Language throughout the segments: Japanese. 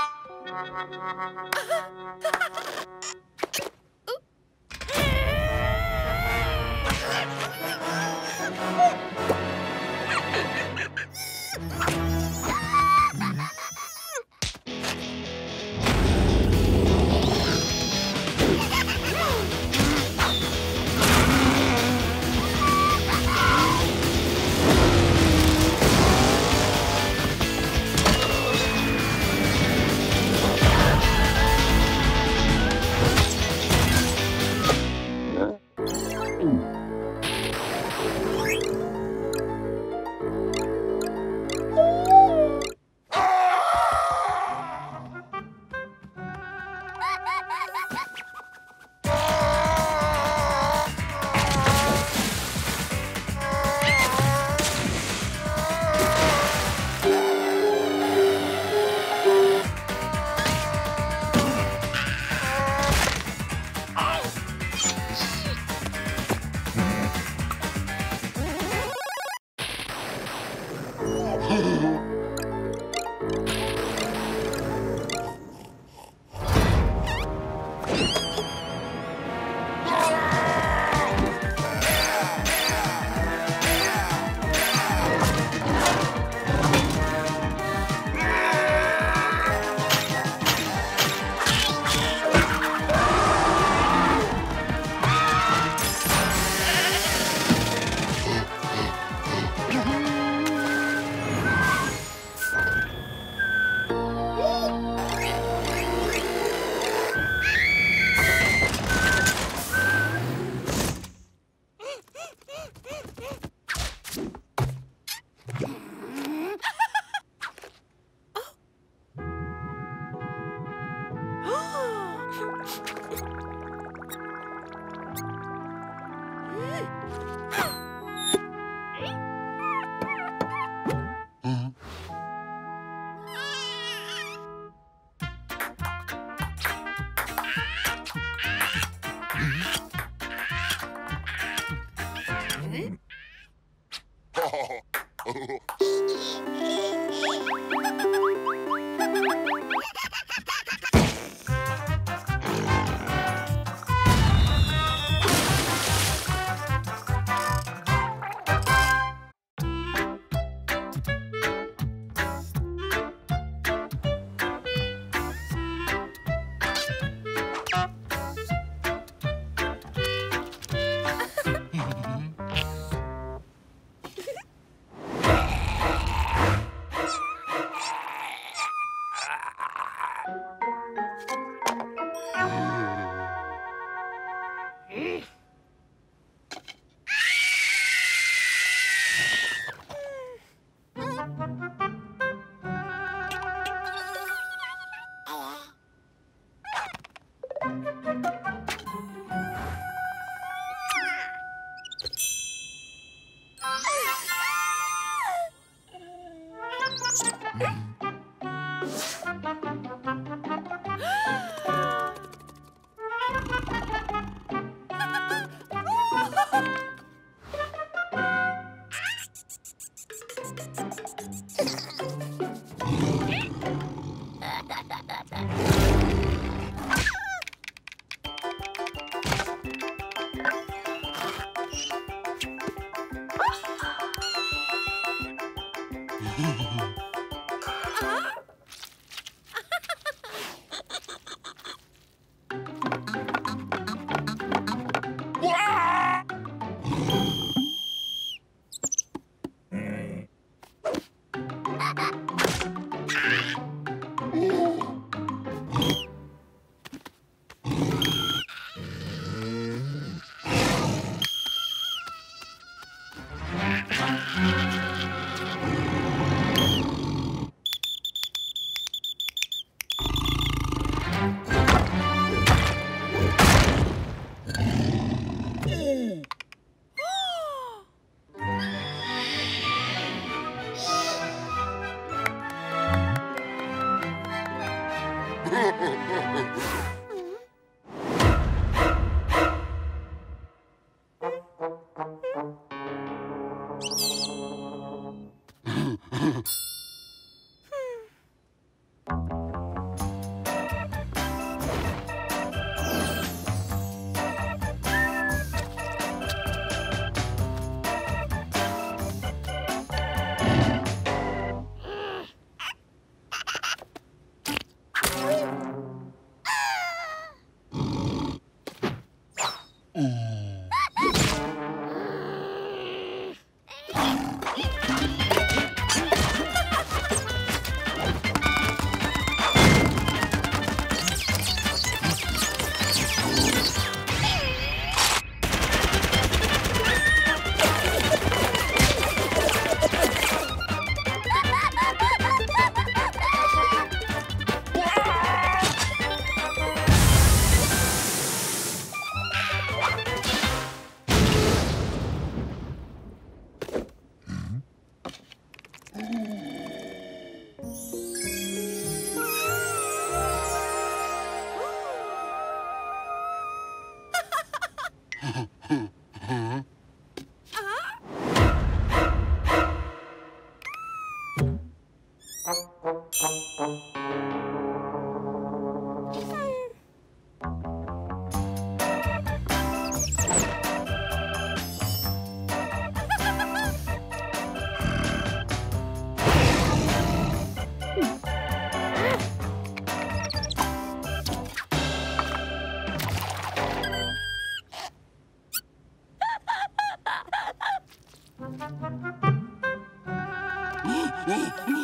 ハハハハ! me, me.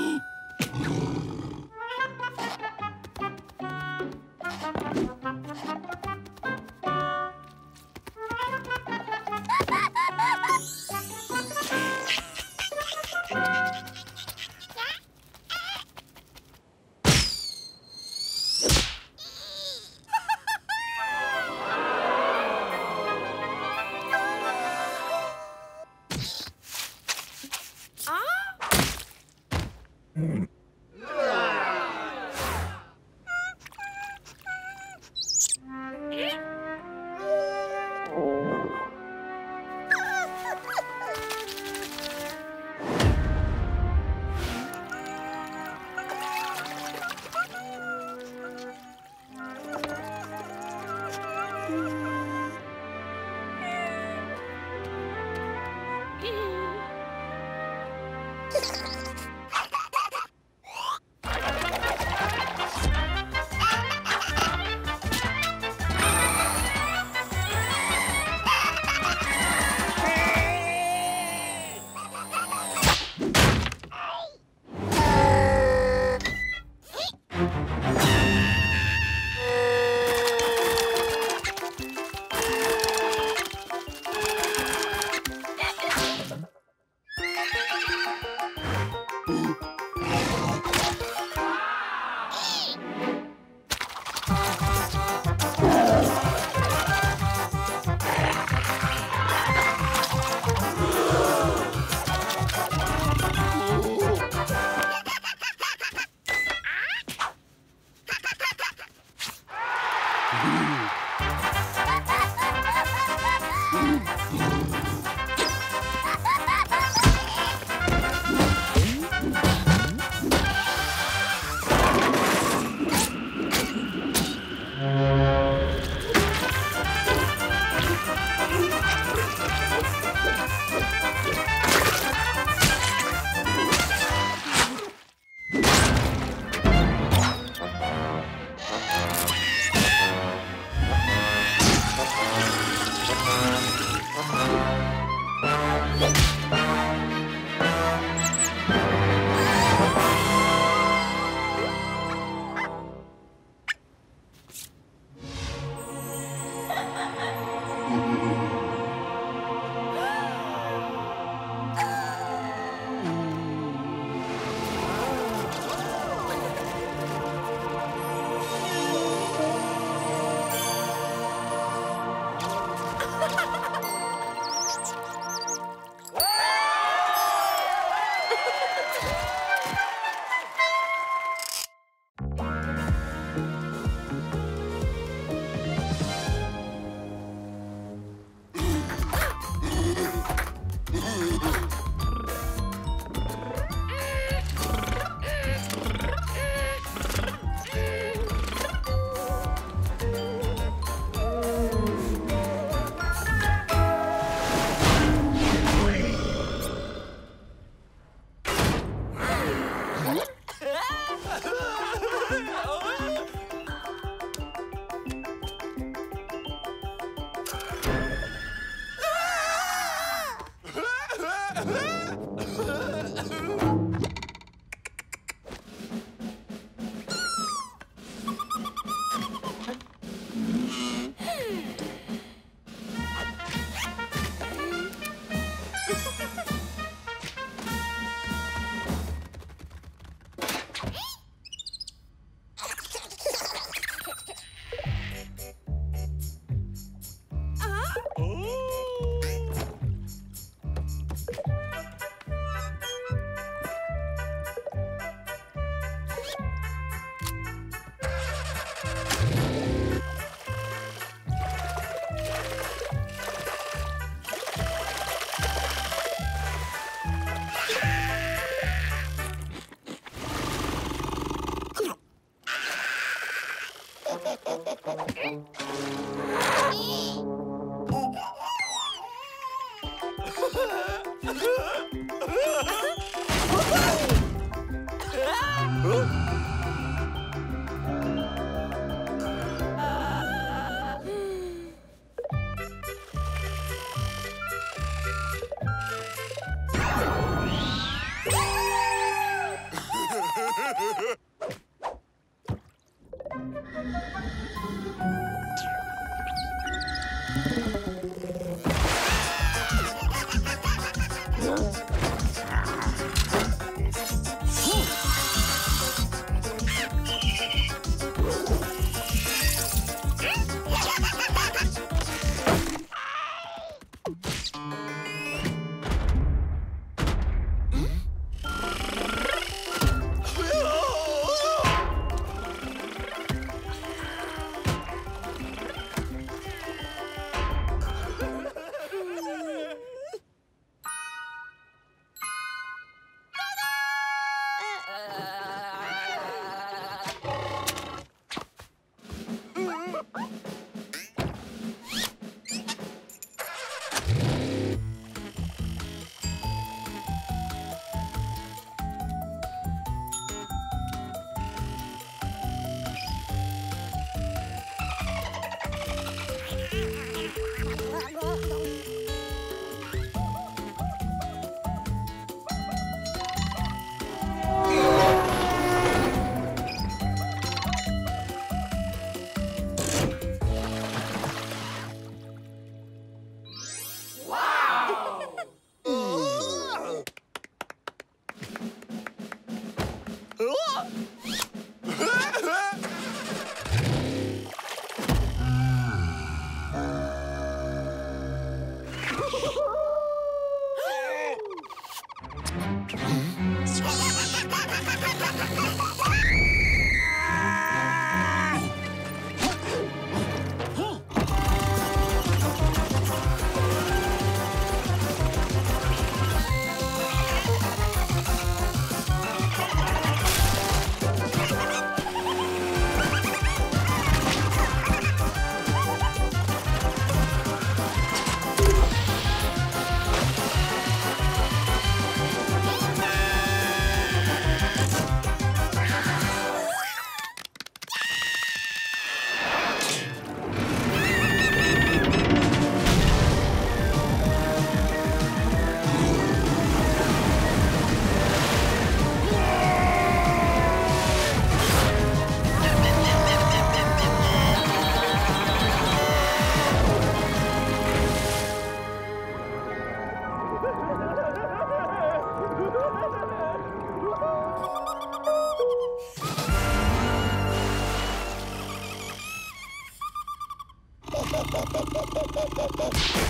Oh, oh, oh, oh.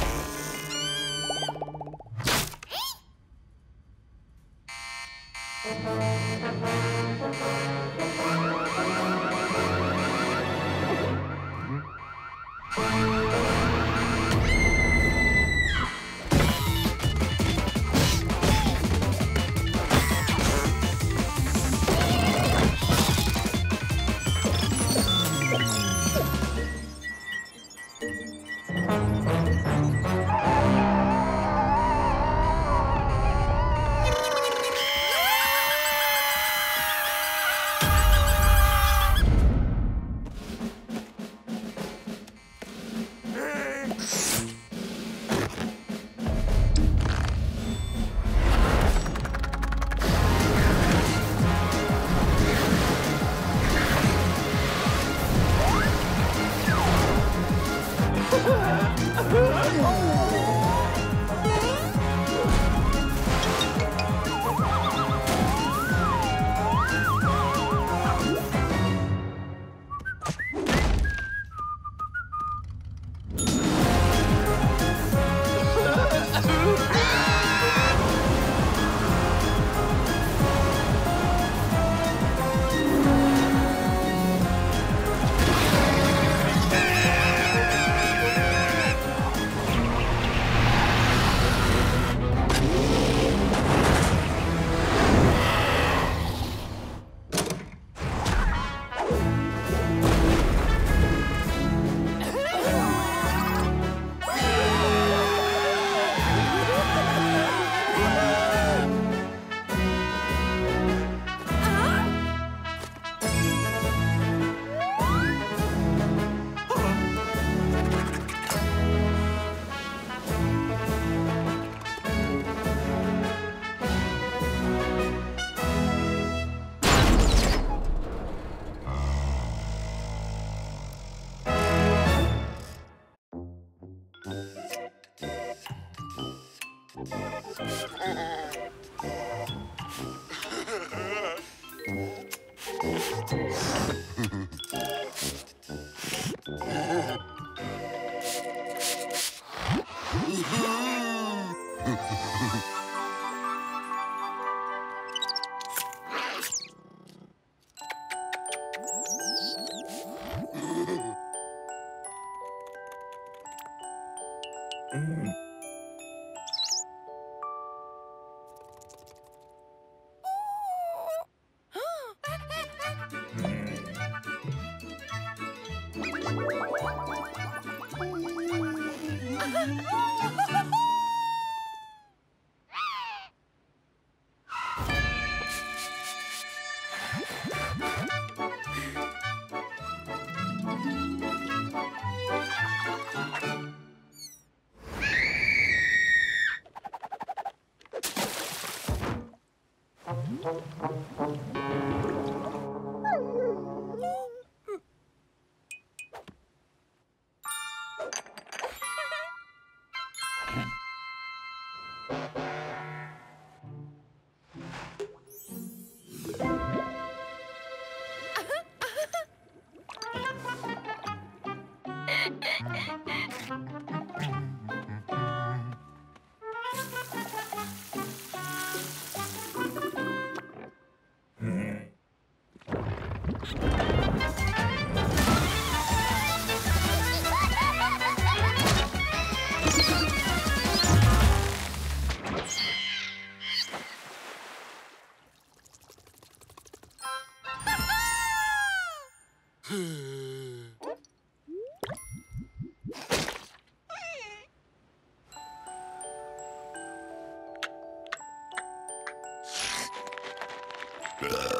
Uh.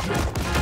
Shit!